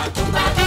Macumba.